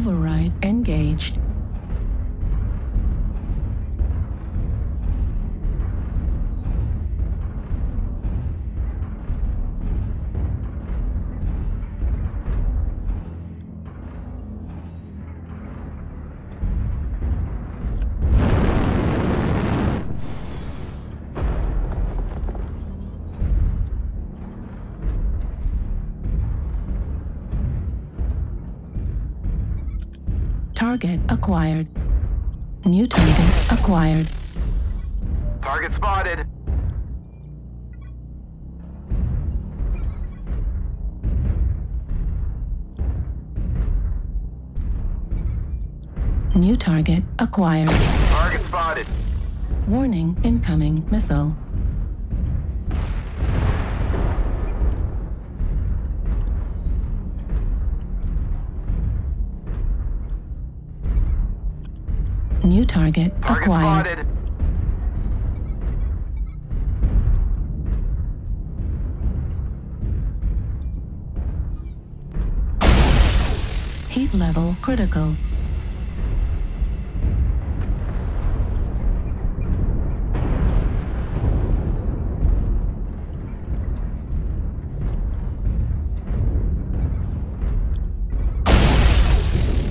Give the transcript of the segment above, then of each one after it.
Override engaged. Target acquired. New target acquired. Target spotted. New target acquired. Target spotted. Warning incoming missile. New target, Target acquired. spotted. Heat level critical.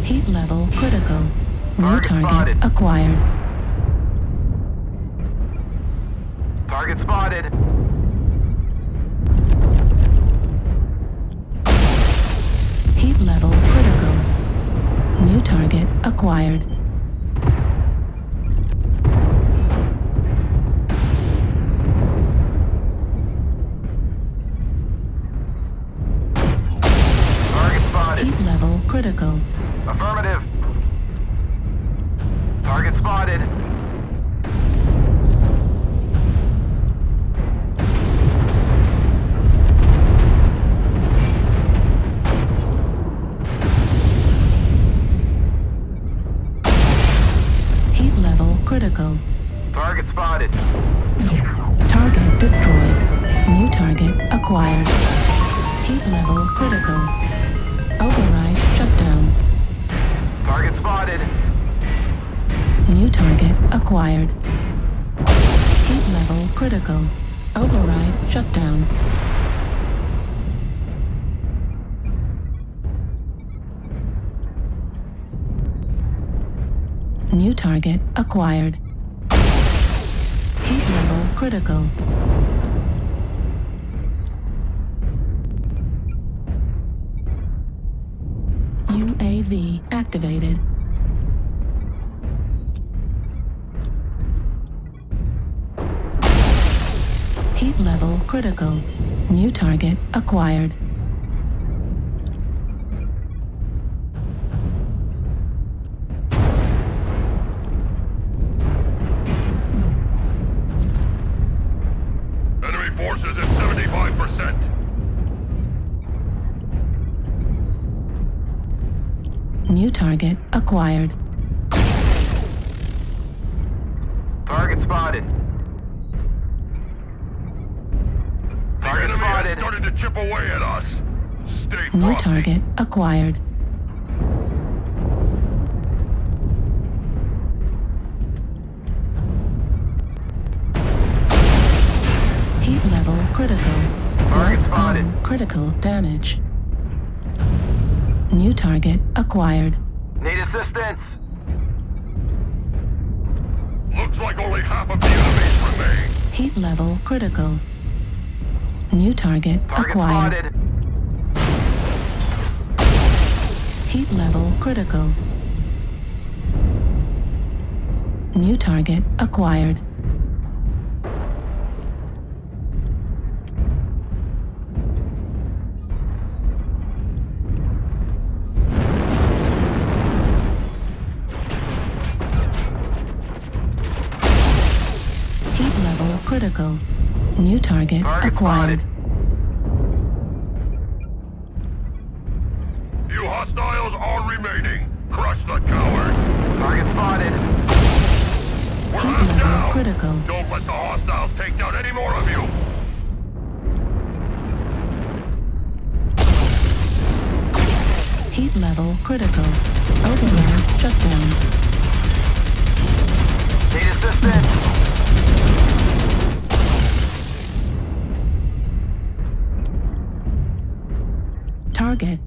Heat level critical. New Target target acquired. Target spotted. Heat level critical. New target acquired. Critical. Target spotted. Target destroyed. New target acquired. Heat level critical. Override shutdown. Target spotted. New target acquired. Heat level critical. Override shutdown. New target acquired. Heat level critical. UAV activated. Heat level critical. New target acquired. Forces at 75%. New target acquired. Target spotted. The Target enemy has spotted. started to chip away at us. Stay New frosty. target acquired. Critical damage. New target acquired. Need assistance. Looks like only half of the enemies remain. Heat level critical. New target Target acquired. spotted. Heat level critical. New target acquired. Critical. New target Target acquired. spotted. You hostiles are remaining. Crush the coward. Target spotted. We're Heat level down. critical. Don't let the hostiles take down any more of you. Heat level critical. Override shutdown. Need assistance.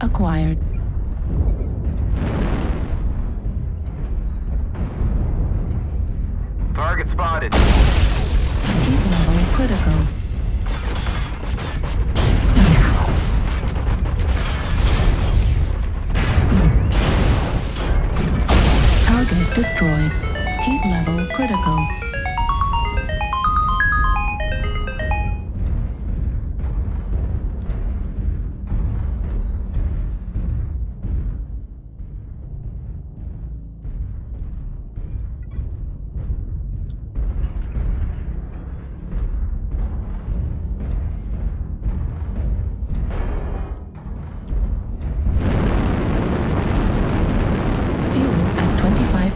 Acquired. Target spotted. Heat level critical. Target destroyed. Heat level critical.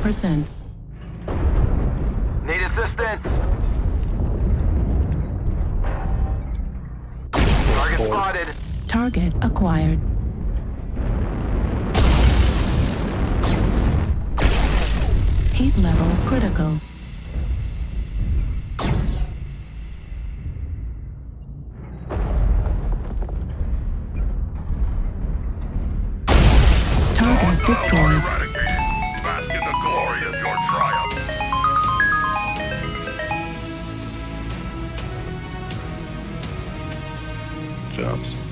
25%. Need assistance. Target spotted. Target acquired. Heat level critical. Target destroyed. jobs.